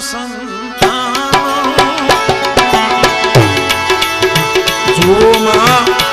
સંતાનો. જુઓ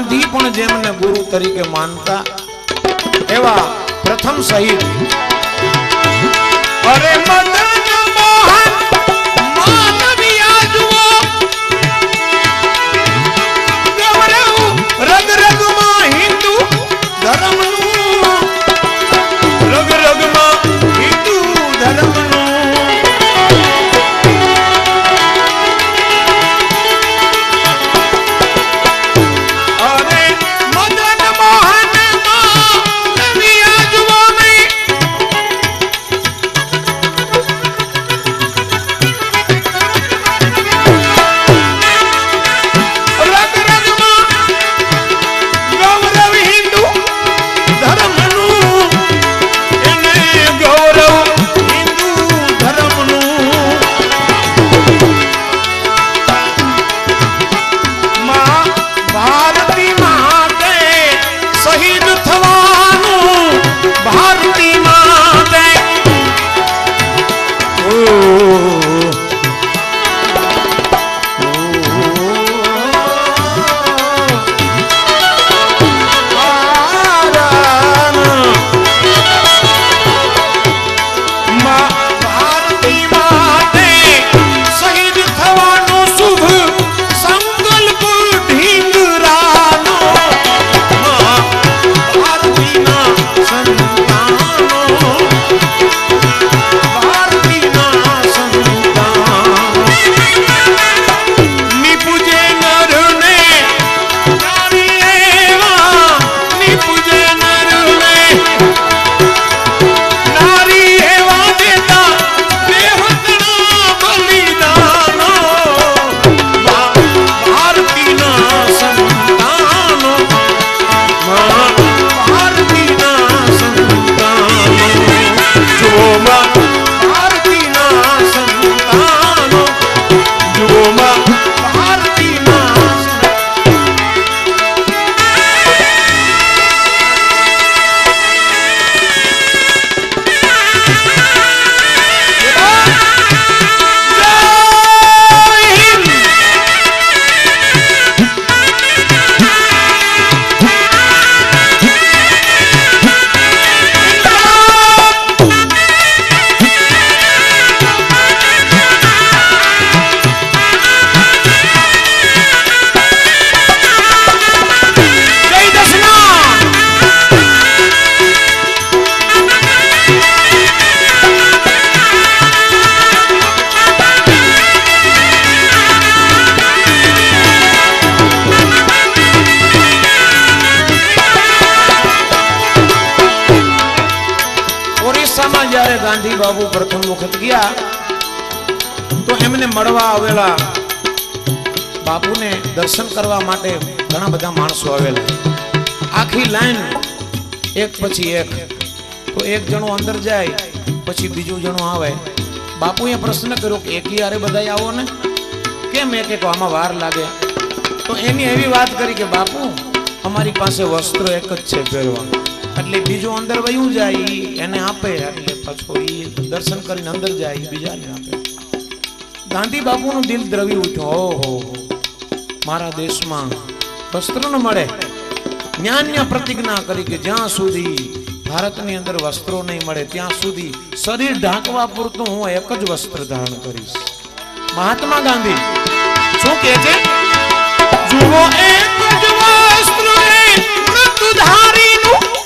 ગાંધી પણ જેમને ગુરુ તરીકે માનતા એવા પ્રથમ સહિત અરે મદન ઘણા બધા માણસો આવેલા. આખી લાઈન એક પછી એક. તો એક જણો અંદર જાય, પછી બીજું જણો આવે. બાપુએ પ્રશ્ન કર્યો કે એકી હારે બધા આવો ને? કેમ એક એક આમાં વાર લાગે? તો એની એવી વાત કરી કે બાપુ, અમારી પાસે વસ્ત્ર એક જ છે પહેરવાનું. એટલે બીજો અંદર વયું જાય એને આપે, એટલે પાછો એ દર્શન કરીને અંદર જાય બીજાને આપે. ગાંધી બાપુનું દિલ દ્રવી ઉઠ્યો. ઓહો, મારા દેશમાં વસ્ત્ર ન મળે જ્ઞાન્ય પ્રતિજ્ઞા કરી કે જ્યાં સુધી ભારતની અંદર વસ્ત્રો નહીં મળે ત્યાં સુધી શરીર ઢાંકવા પૂરતું હું એક જ વસ્ત્ર ધારણ કરીશ મહાત્મા ગાંધી શું કહે છે જુઓ એક જ વસ્ત્ર એ મૃત્યુધારીનું.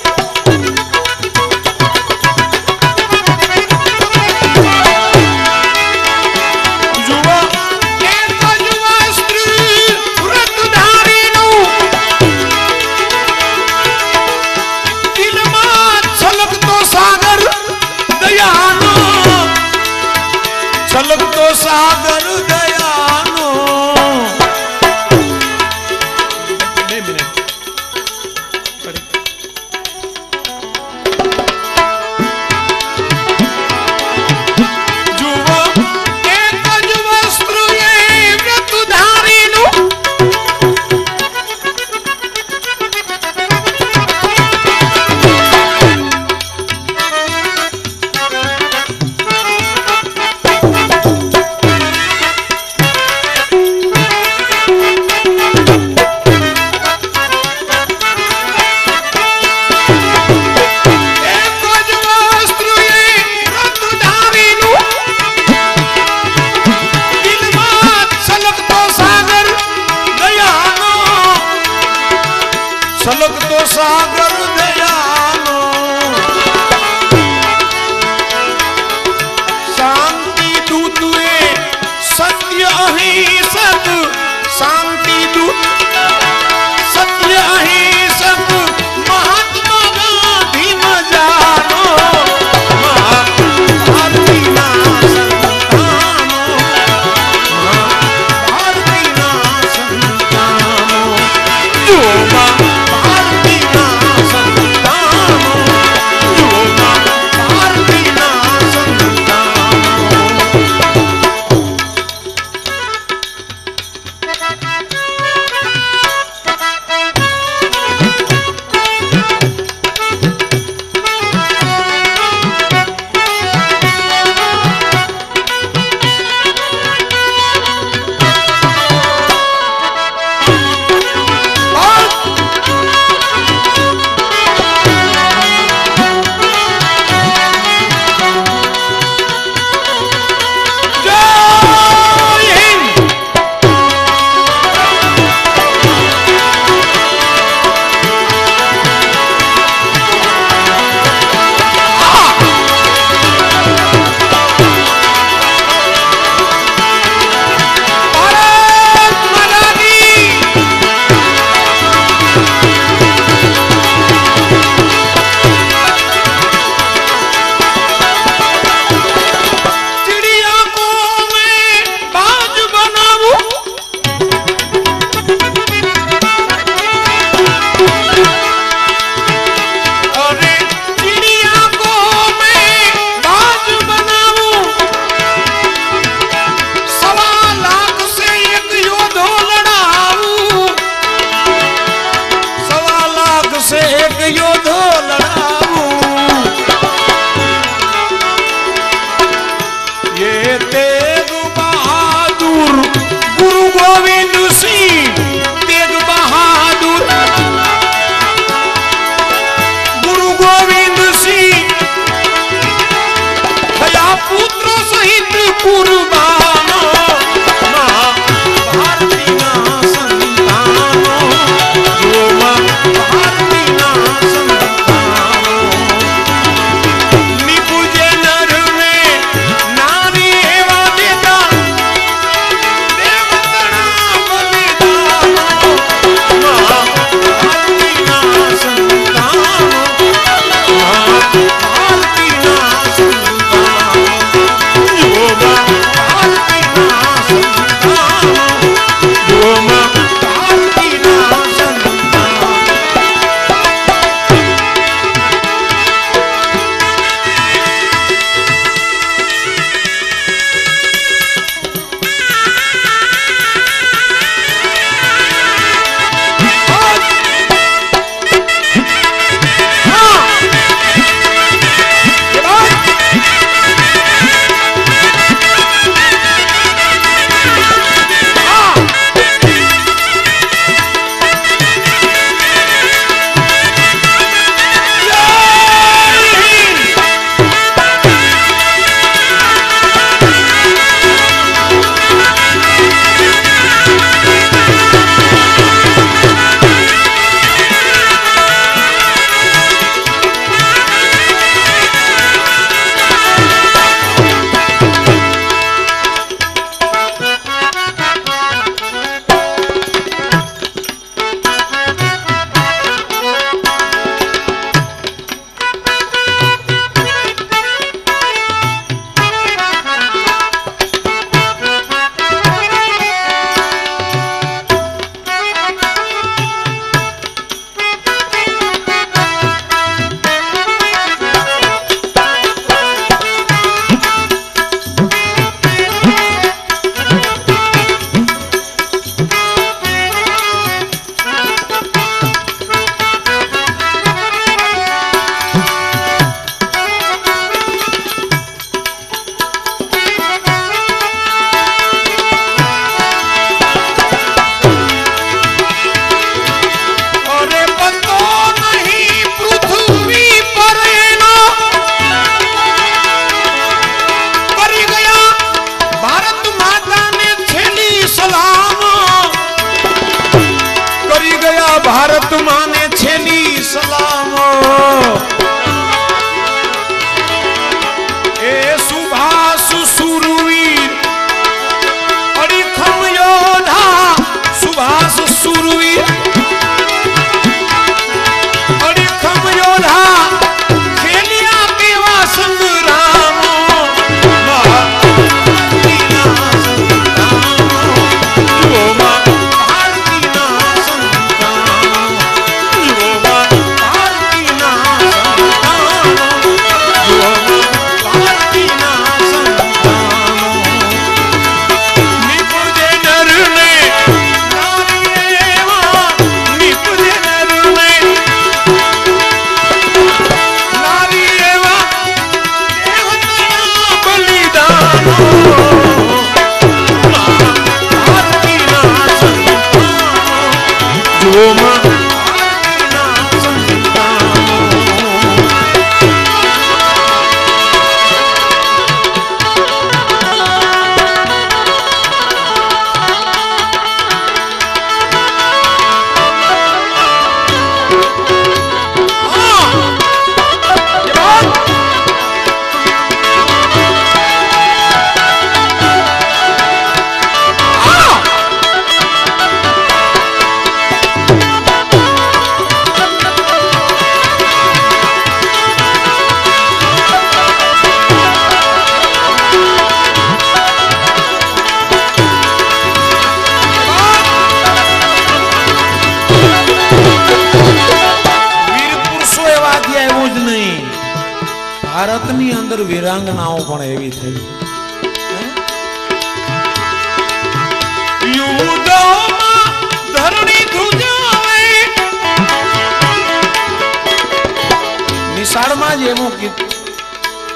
નિશાળમાં જ એવું કીધું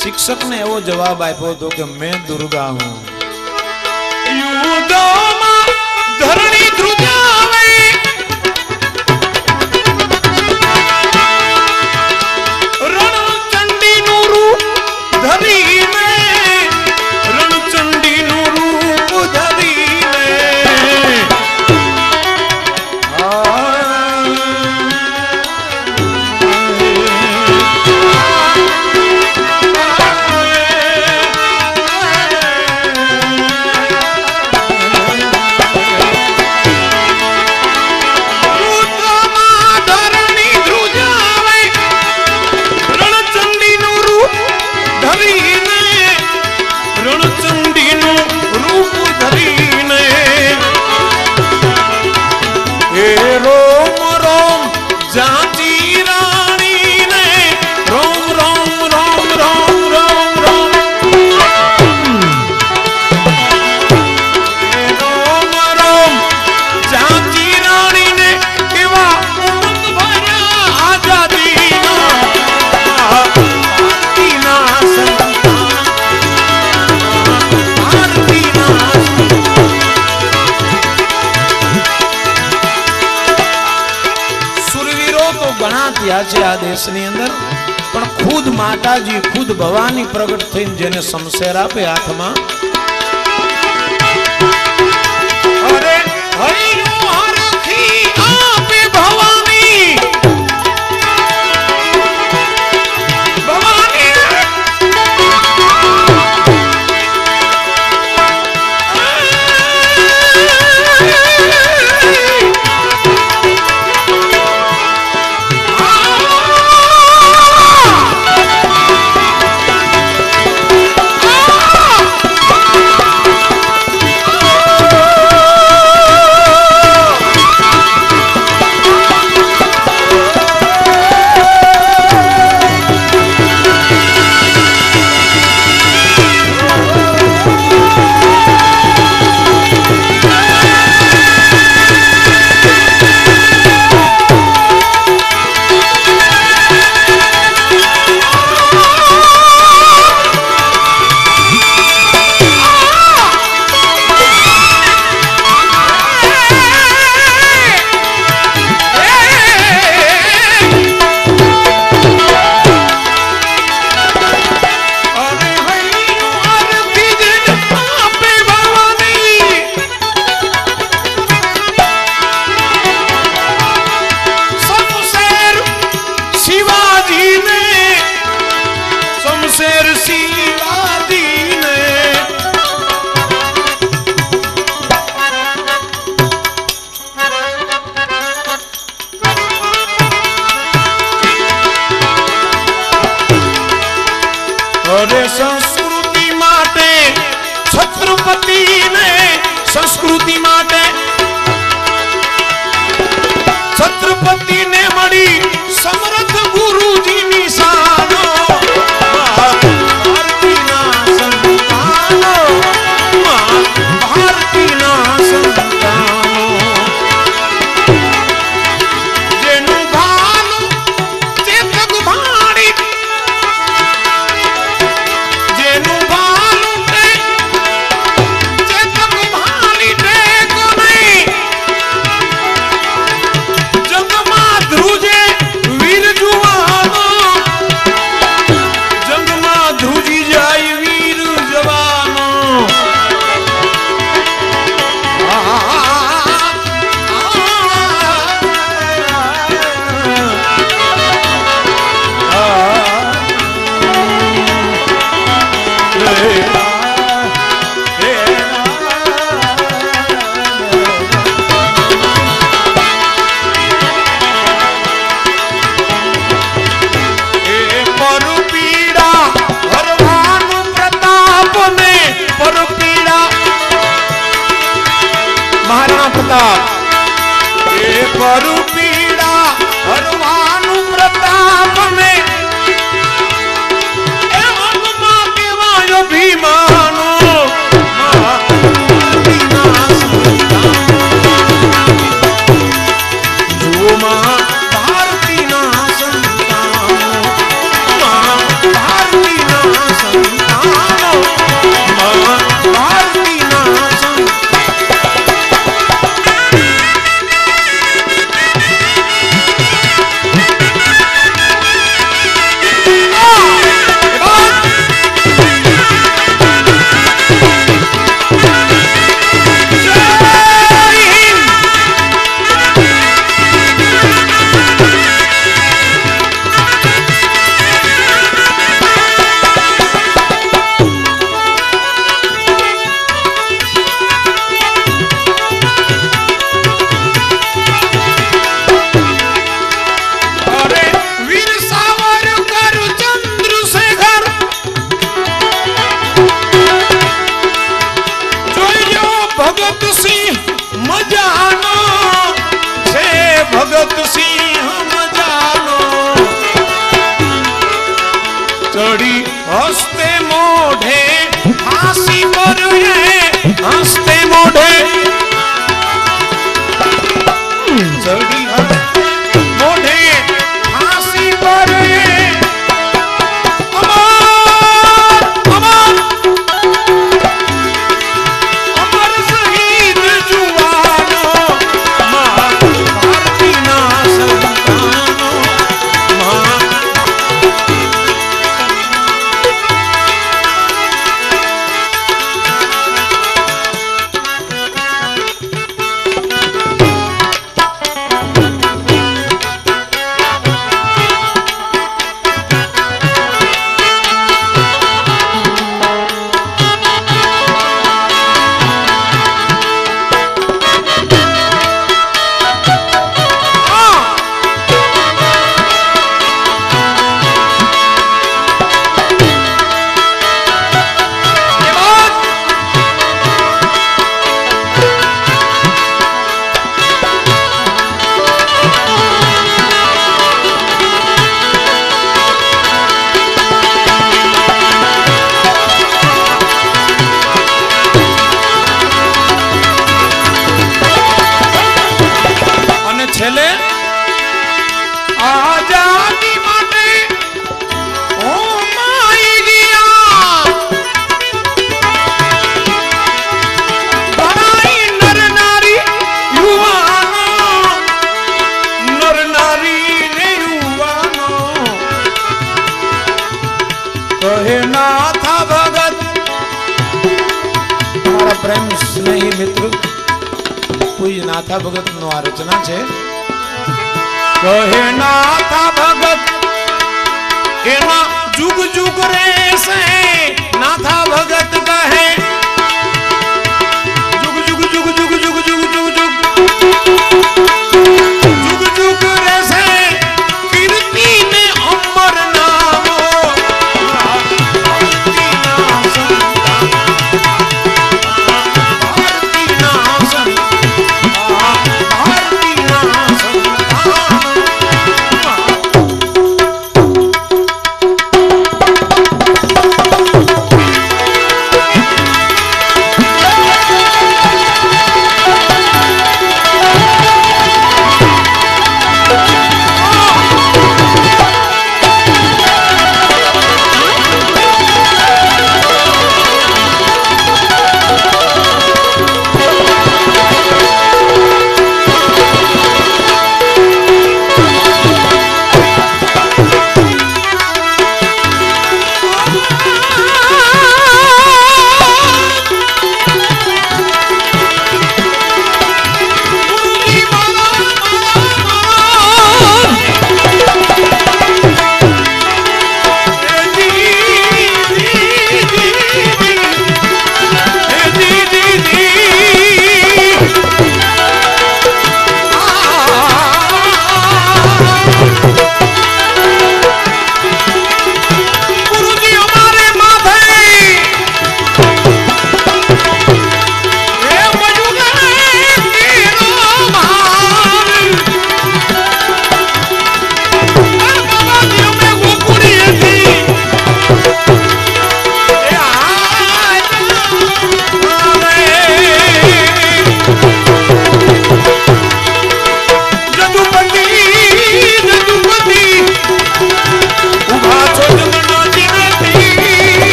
શિક્ષકને એવો જવાબ આપ્યો હતો કે મેં દુર્ગા હું ધરણી ધ્રુજાવે. ઘણા છે આ દેશની અંદર પણ ખુદ માતાજી, ખુદ ભવાની પ્રગટ થઈને જેને સમશેર આપે હાથમાં.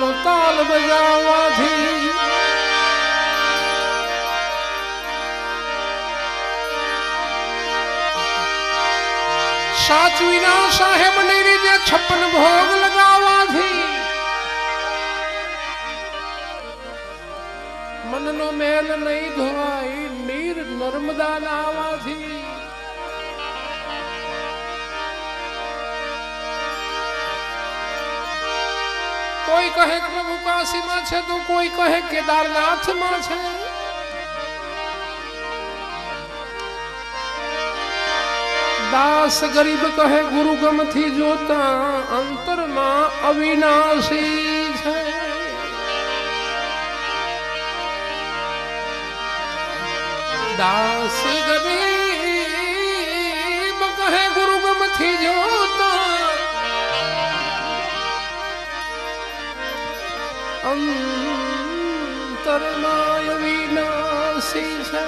não tá કોઈ કહે કે પ્રભુ કાશીમાં છે તો કોઈ કહે કેદારનાથમાં છે દાસ ગરીબ કહે ગુરુ ગમથી જોતા અંતરમાં અવિનાશી છે દાસ ગરીબ अंतरमाय विनाशी से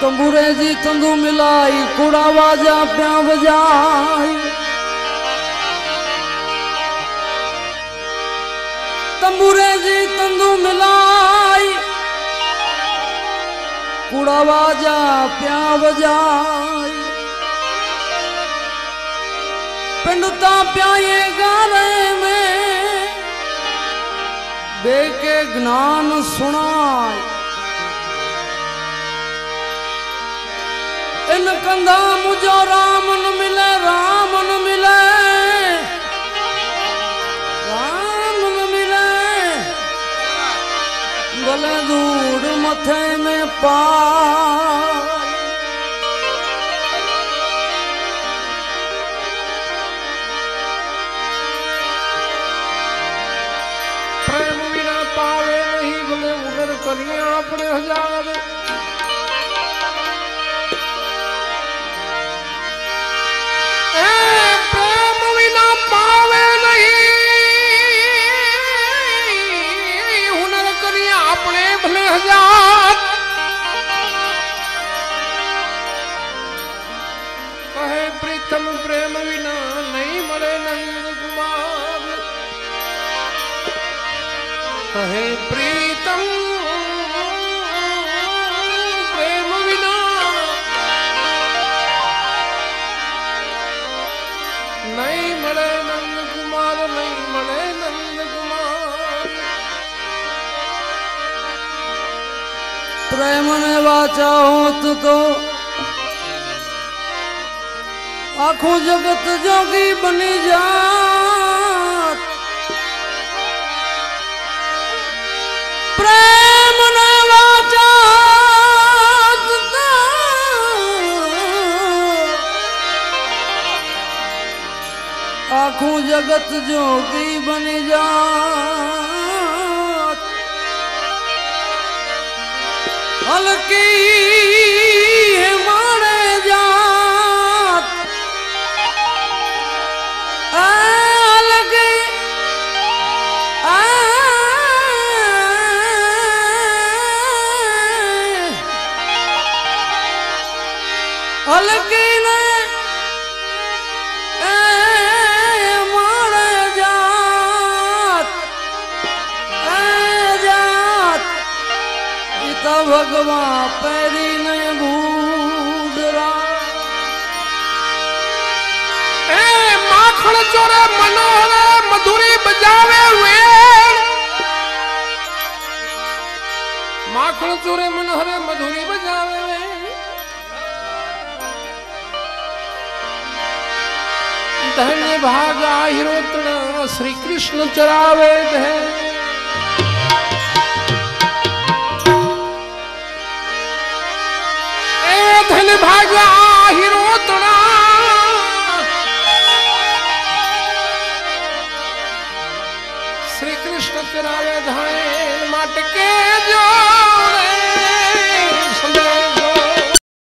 तंबूरे जी तंदू मिलाई कूड़ा बाजा प्या बजाई तंबूरे जी तंदू मिला कुड़ा बाजा प्या बजाई पिंडता प्याए गाने में बेके ज्ञान सुनाई इन कंधा मुझो राम न मिले, राम न मिले। राम न मिले। भले धूड़ मथे में पा होत तो आखों जगत जोगी बनी जात। प्रेम ने जगत जोगी बनी जात। हल्की ચોરે મનોહરે મધુરી બજાવે વેણ માખણ ચોરે મનોહરે મધુરી બજાવે વેણ ધન્ય ભાગા હિરોતણા શ્રી કૃષ્ણ ચરાવે भाग्या श्री कृष्ण तेरा धाय मटके जो